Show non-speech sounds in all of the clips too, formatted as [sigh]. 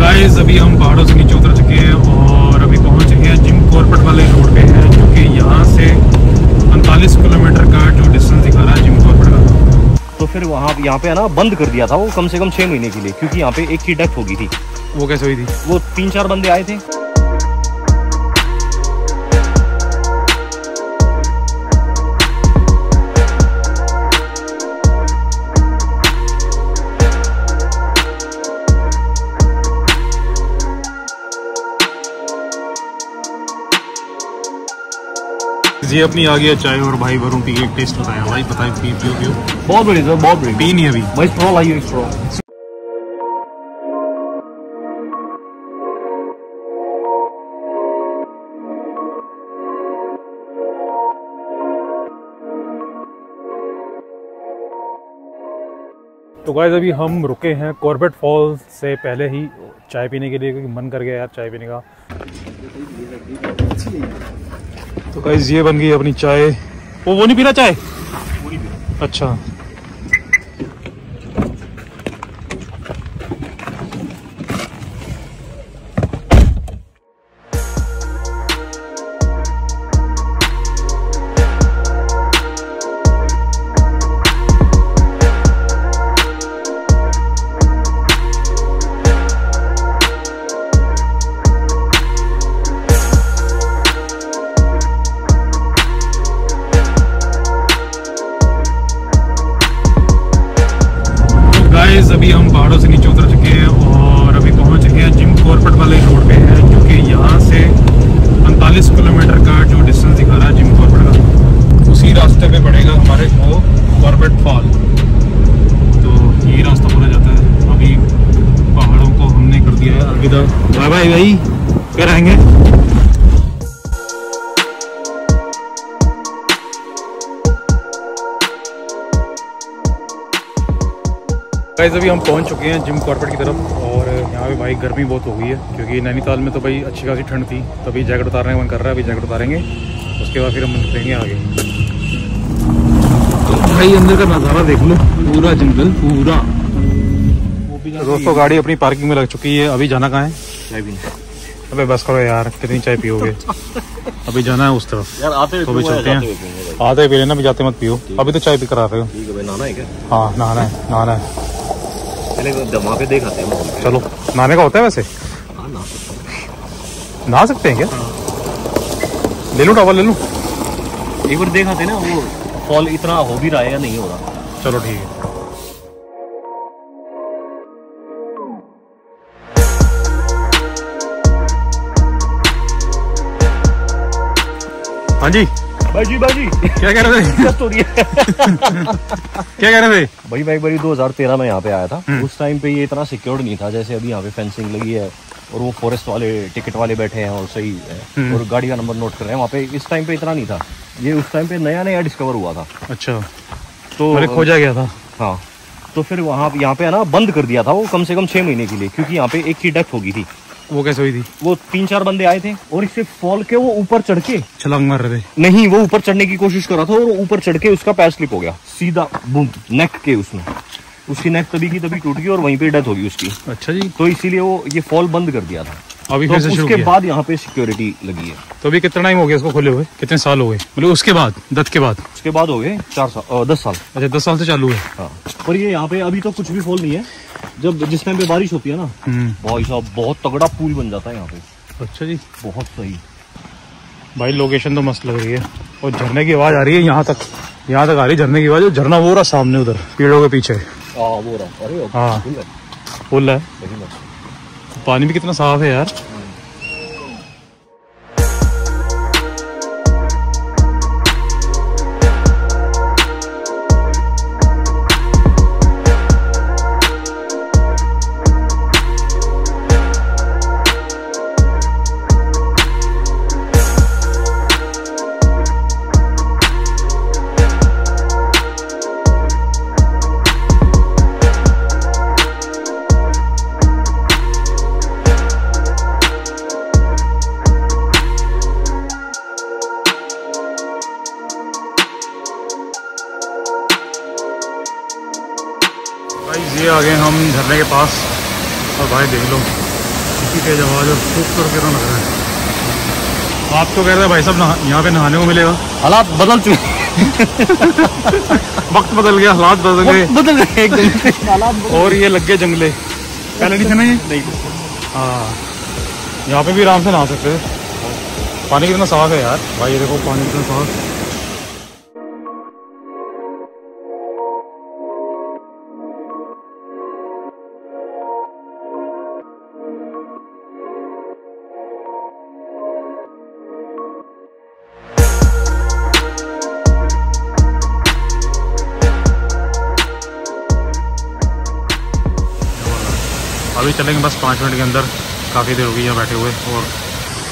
Guys अभी हम पहाड़ों से नीचे उतर चुके हैं और अभी पहुँच गए हैं जिम कॉर्पोरेट वाले रोड पे हैं जो कि यहाँ से 45 किलोमीटर का जो डिस्टेंस दिखा रहा है जिम कॉर्पोरेट का। तो फिर वहाँ यहाँ पे है ना बंद कर दिया था वो कम से कम छः महीने के लिए क्योंकि यहाँ पे एक की डेथ हो गई थी। वो कैसे हुई थी? वो तीन चार बंदे आए थे। ये अपनी आ गया चाय और भाई भरूं पी के एक टेस्ट बताया। भाई बताए पी पियो पियो। बहुत बड़ी सर बहुत बड़ी पी नहीं अभी। भाई स्ट्रॉ लाइए स्ट्रॉ तो गाइस अभी हम रुके हैं कॉर्बेट फॉल्स से पहले ही चाय पीने के लिए क्योंकि मन कर गया यार चाय पीने का। तो गाइज़ ये बन गई अपनी चाय। वो वो नहीं पीना चाय? अच्छा। फिर आएँगे। गाइस अभी हम पहुँच चुके हैं जिम कॉर्बेट की तरफ़ और यहाँ पे भाई गर्मी बहुत हो गई है क्योंकि नैनीताल में तो भाई अच्छी खासी ठंड थी। तो अभी जैकेट उतारने का मन कर रहा है अभी जैकेट उतारेंगे। उसके बाद फिर हम निकलेंगे आगे। तो भाई अंदर का नज़ारा देख लो पूरा जंगल पूरा। दोस्तों गाड़ी अपनी पार्किंग में लग चुकी है। अभी जाना कहाँ है? चाय पीने। अबे बस करो यार कितनी चाय पियोगे? [laughs] अभी जाना है उस तरफ़। यार आते तो भी चलते हैं। आते पी लेना भी जाते मत पियो। अभी तो चाय पी कर आ रहे हो। ठीक है नाना है क्या? हाँ नहाना है नहाना है। चले वहाँ पे देखाते हैं। चलो नहाने का होता है वैसे? हाँ ना नहा सकते हैं क्या? ले लूँ टॉवल ले लूँ? एक बार देखाते ना वो फॉल इतना हो भी रहा है या नहीं हो रहा? चलो ठीक है। हाँ जी। बाजी बाजी क्या कह रहे थे? क्या है। [laughs] क्या कह रहे थे? भाई भाई बड़ी 2013 में यहाँ पे आया था। उस टाइम पे ये इतना सिक्योर्ड नहीं था जैसे अभी यहाँ पे फेंसिंग लगी है और वो फॉरेस्ट वाले टिकट वाले बैठे हैं और सही है। और गाड़ी का नंबर नोट कर रहे हैं। वहाँ पे इस टाइम पे इतना नहीं था। ये उस टाइम पे नया नया डिस्कवर हुआ था। अच्छा। तो खोजा गया था। हाँ। तो फिर वहाँ यहाँ पे है ना बंद कर दिया था वो कम से कम छह महीने के लिए क्योंकि यहाँ पे एक की डेथ हो गई थी। वो कैसे हुई थी? वो तीन चार बंदे आए थे और इससे फॉल के वो ऊपर चढ़ के छलांग मार रहे थे। नहीं वो ऊपर चढ़ने की कोशिश कर रहा था और ऊपर चढ़ के उसका पैर स्लिप हो गया। सीधा बूम नेक के उसमें। उसकी नेक तभी की तभी टूट गई और वहीं पे डेथ होगी उसकी। अच्छा जी। तो इसीलिए वो ये फॉल बंद कर दिया था। अभी तो फिर से उसके बाद यहाँ पे सिक्योरिटी लगी है। तो अभी कितना टाइम हो गया इसको खोले हुए? कितने साल हो गए? मतलब उसके बाद दत्त के बाद? उसके बाद हो गए चार साल दस साल। अच्छा दस साल से चालू है। हाँ। पर ये यहाँ पे अभी तो कुछ भी फॉल नहीं है। जब जिस टाइम पे बारिश होती है ना हम्म। भाई साहब बहुत तगड़ा पुल बन जाता है यहाँ पे। अच्छा जी। बहुत सही। भाई लोकेशन तो मस्त लग रही है। और झरने की आवाज़ आ रही है यहाँ तक। यहाँ तक आ रही है झरने की आवाज़। झरना वो रहा सामने उधर पेड़ों के पीछे। हाँ वो रहा अरे हाँ। पुल है, पुल है पानी भी कितना साफ़ है यार। आ गए हम झरने के पास। और भाई देख लो इतनी तेज आवाज़ और खूबसूरत कितना लग रहा है। आप तो कह रहे हैं भाई साहब नहा- यहाँ पे नहाने को मिलेगा। हालात बदल चुके वक्त बदल गया हालात बदल गए। बदल गए एकदम। हालात और ये लग गए जंगले। पहले नहीं थे ना ये? नहीं। हाँ। यहाँ पे भी आराम से नहा सकते थे पानी कितना साफ़ है यार। भाई ये देखो पानी कितना साफ़। अभी चलेंगे बस पाँच मिनट के अंदर। काफ़ी देर हो गई यहाँ बैठे हुए और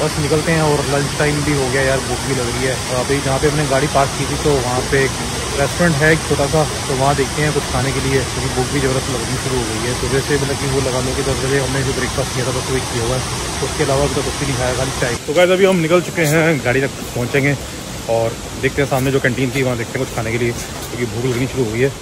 बस निकलते हैं और लंच टाइम भी हो गया यार भूख भी लग रही है। और अभी जहाँ पे हमने गाड़ी पार्क की थी तो वहाँ पे एक रेस्टोरेंट है एक छोटा सा तो वहाँ देखते हैं कुछ खाने के लिए क्योंकि भूख भी ज़रूरत लगनी शुरू हो गई है। सुबह से मतलब कि वो लगा लो कि दस बजे हमने जो ब्रेकफास्ट किया था बस वही किया हुआ है। उसके अलावा अभी तो कुछ भी नहीं खाया खाली चाय। तो गाइस अभी हम निकल चुके हैं गाड़ी तक पहुँचेंगे और देखते हैं सामने जो कैंटीन थी वहाँ देखते हैं कुछ खाने के लिए क्योंकि भूख लगनी शुरू हो गई है।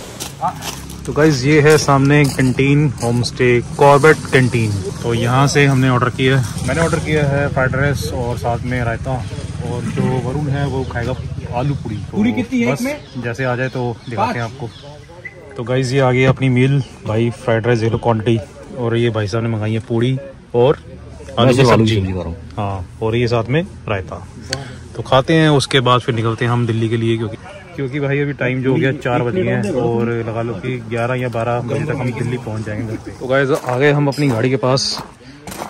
तो गाइज़ ये है सामने canteen home stay Corbett canteen तो यहाँ से हमने ऑर्डर किया है। मैंने ऑर्डर किया है फ्राइड राइस और साथ में रायता। और जो वरुण है वो खाएगा आलू पूरी तो पूरी कितनी है एक बस जैसे आ जाए तो दिखाते हैं आपको। तो गाइज़ ये आ गई अपनी मील भाई फ्राइड राइस ये लो क्वान्टिटी और ये भाई साहब ने मंगाई है पूरी और आलू की सब्ज़ी। हाँ और ये साथ में रायता। तो खाते हैं उसके बाद फिर निकलते हैं हम दिल्ली के लिए क्योंकि क्योंकि भाई अभी टाइम जो हो गया चार बज गए हैं और लगा लो कि ग्यारह या बारह बजे तक हम दिल्ली पहुँच जाएँगे तो गाइज़ आ गए हम अपनी गाड़ी के पास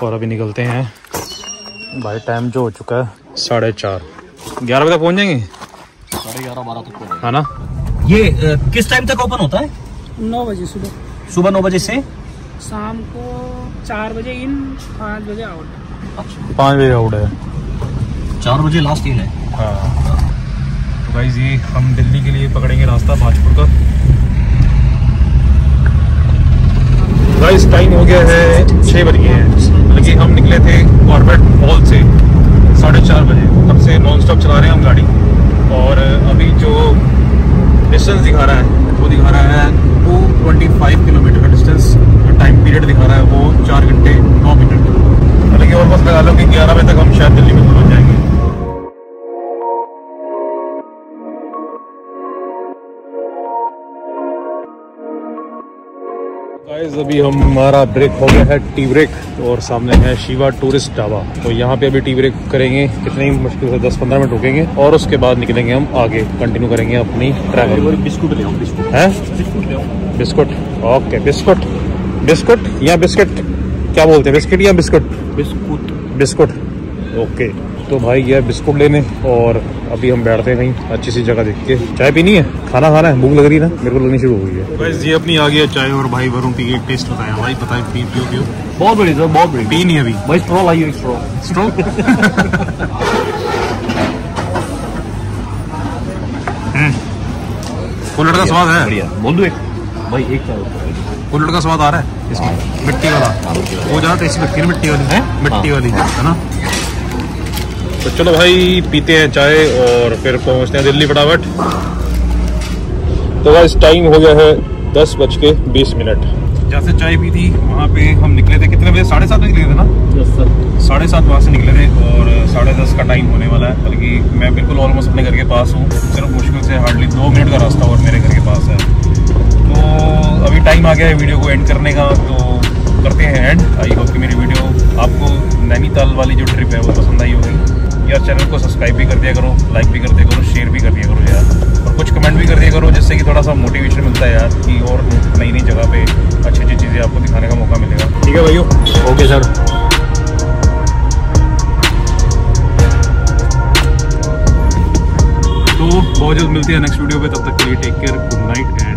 और अभी निकलते हैं। भाई टाइम जो हो चुका है साढ़े चार। ग्यारह बजे तक पहुँच जाएँगे? साढ़े ग्यारह बारह तक है ना? ये किस टाइम तक ओपन होता है? नौ बजे सुबह। सुबह नौ बजे से? शाम को चार बजे इन पाँच बजे आउट पाँच बजे आउट है। चार बजे लास्ट इन है। हाँ। गाइज़ ये हम दिल्ली के लिए पकड़ेंगे रास्ता भाजपुर का। गाइस टाइम हो गया है छः बज गए हैं। कि हम निकले थे कॉर्बेट मॉल से, साढ़े चार बजे। तब से नॉन स्टॉप चला रहे हैं हम गाड़ी। और अभी जो डिस्टेंस दिखा रहा है, वो दिखा रहा है गाइस अभी हमारा ब्रेक हो गया है टी ब्रेक और सामने है शिवा टूरिस्ट ढाबा। तो यहाँ पे अभी टी ब्रेक करेंगे। कितनी ही मुश्किल से 10-15 मिनट रुकेंगे और उसके बाद निकलेंगे हम आगे। कंटिन्यू करेंगे अपनी ट्रैवल बिस्कुट ले बिस्कुट। है? Biscuit biscuit? Okay biscuit. Biscuit या बिस्किट? क्या बोलते हैं? बिस्किट या बिस्कुट? बिस्कुट। बिस्कुट। ओके तो भाई ये बिस्कुट लेने और अभी हम बैठते हैं कहीं अच्छी सी जगह देख के। चाय पीनी है? खाना खाना है? भूख लग रही है ना? मेरे को लगनी शुरू हो गई है। गाइस ये अपनी आ गई है चाय और भाई वरुण पी के टेस्ट बताया। भाई बताए पी पियो पियो। बहुत बड़ी सर बहुत बड़ी पी नहीं अभी। भाई स्ट्रॉ लाइए स्ट्रॉ स्ट्रो कुल्हड़ का स्वाद है। बढ़िया। बोल दो एक। भाई एक चाय का स्वाद आ रहा है? इसमें मिट्टी वाला। वो ज़्यादा टेस्टी लगती है मिट्टी वाली? है? मिट्टी वाली है ना? तो चलो भाई पीते हैं चाय और फिर पहुँचते हैं दिल्ली फटाफट। तो गाइस टाइम हो गया है दस बज के बीस मिनट। जैसे चाय पी थी वहाँ पे हम निकले थे। कितने बजे? साढ़े सात बजे निकले थे ना? साढ़े सात वहाँ से निकले थे और साढ़े दस का टाइम होने वाला है। बल्कि मैं बिल्कुल ऑलमोस्ट अपने घर के पास हूँ। सिर्फ़ मुश्किल से हार्डली दो मिनट का रास्ता और मेरे घर के पास है। तो अभी टाइम आ गया है वीडियो को एंड करने का। तो करते हैं एंड आई होप कि मेरी वीडियो आपको नैनीताल वाली जो ट्रिप है वो पसंद आई होगी। यार चैनल को सब्सक्राइब भी कर दिया करो लाइक भी कर दिया करो शेयर भी कर दिया करो यार। और कुछ कमेंट भी कर दिया करो जिससे कि थोड़ा सा मोटिवेशन मिलता है यार कि और नई नई जगह पे अच्छी अच्छी चीज़ें आपको दिखाने का मौका मिलेगा। ठीक है भाइयों ओके सर तो बहुत जल्द मिलती है नेक्स्ट वीडियो पे तब तक के लिए take care good night and